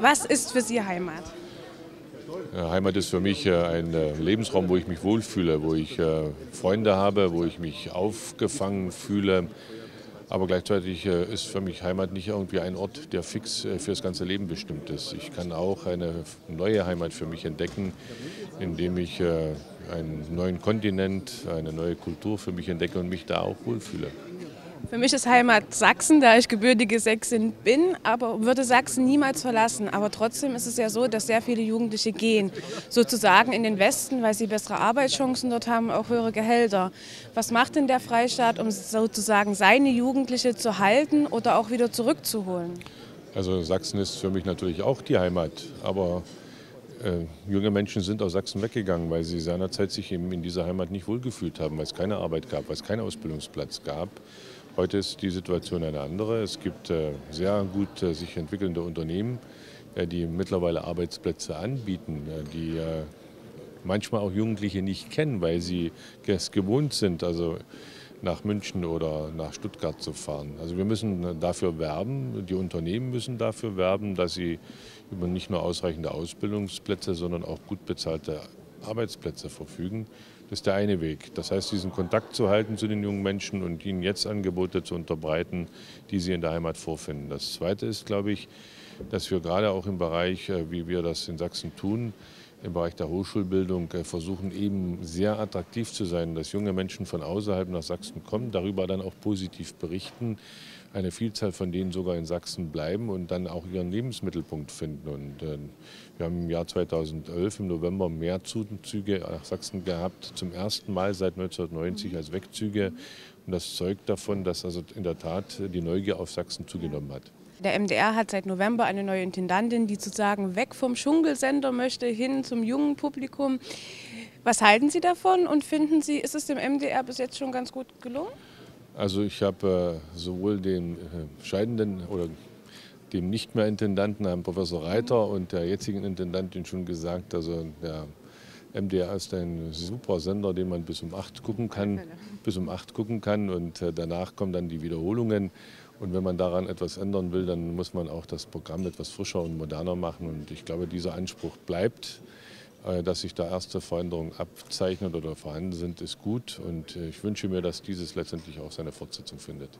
Was ist für Sie Heimat? Heimat ist für mich ein Lebensraum, wo ich mich wohlfühle, wo ich Freunde habe, wo ich mich aufgefangen fühle. Aber gleichzeitig ist für mich Heimat nicht irgendwie ein Ort, der fix für das ganze Leben bestimmt ist. Ich kann auch eine neue Heimat für mich entdecken, indem ich einen neuen Kontinent, eine neue Kultur für mich entdecke und mich da auch wohlfühle. Für mich ist Heimat Sachsen, da ich gebürtige Sächsin bin, aber würde Sachsen niemals verlassen. Aber trotzdem ist es ja so, dass sehr viele Jugendliche gehen, sozusagen in den Westen, weil sie bessere Arbeitschancen dort haben, auch höhere Gehälter. Was macht denn der Freistaat, um sozusagen seine Jugendliche zu halten oder auch wieder zurückzuholen? Also Sachsen ist für mich natürlich auch die Heimat, aber äh, junge Menschen sind aus Sachsen weggegangen, weil sie seinerzeit sich eben in dieser Heimat nicht wohlgefühlt haben, weil es keine Arbeit gab, weil es keinen Ausbildungsplatz gab. Heute ist die Situation eine andere. Es gibt äh, sehr gut äh, sich entwickelnde Unternehmen, äh, die mittlerweile Arbeitsplätze anbieten, die manchmal auch Jugendliche nicht kennen, weil sie es gewohnt sind, also nach München oder nach Stuttgart zu fahren. Also wir müssen dafür werben, die Unternehmen müssen dafür werben, dass sie über nicht nur ausreichende Ausbildungsplätze, sondern auch gut bezahlte Arbeitsplätze verfügen. Das ist der eine Weg. Das heißt, diesen Kontakt zu halten zu den jungen Menschen und ihnen jetzt Angebote zu unterbreiten, die sie in der Heimat vorfinden. Das zweite ist, glaube ich, dass wir gerade auch im Bereich, äh, wie wir das in Sachsen tun, im Bereich der Hochschulbildung äh, versuchen, eben sehr attraktiv zu sein, dass junge Menschen von außerhalb nach Sachsen kommen, darüber dann auch positiv berichten, eine Vielzahl von denen sogar in Sachsen bleiben und dann auch ihren Lebensmittelpunkt finden. Und äh, wir haben im Jahr 2011 im November mehr Zuzüge nach Sachsen gehabt, zum ersten Mal seit 1990 als Wegzüge. Und das zeugt davon, dass also in der Tat die Neugier auf Sachsen zugenommen hat. Der MDR hat seit November eine neue Intendantin, die sozusagen weg vom Schungelsender möchte, hin zum jungen Publikum. Was halten Sie davon und finden Sie, ist es dem MDR bis jetzt schon ganz gut gelungen? Also ich habe äh, sowohl den äh, scheidenden oder dem nicht mehr Intendanten, Herrn Professor Reiter, und der jetzigen Intendantin schon gesagt, also der MDR ist ein super Sender, den man bis um acht gucken kann, bis um acht gucken kann und äh, danach kommen dann die Wiederholungen. Und wenn man daran etwas ändern will, dann muss man auch das Programm etwas frischer und moderner machen. Und ich glaube, dieser Anspruch bleibt. Äh, dass sich da erste Veränderungen abzeichnen oder vorhanden sind, ist gut. Und äh, ich wünsche mir, dass dieses letztendlich auch seine Fortsetzung findet.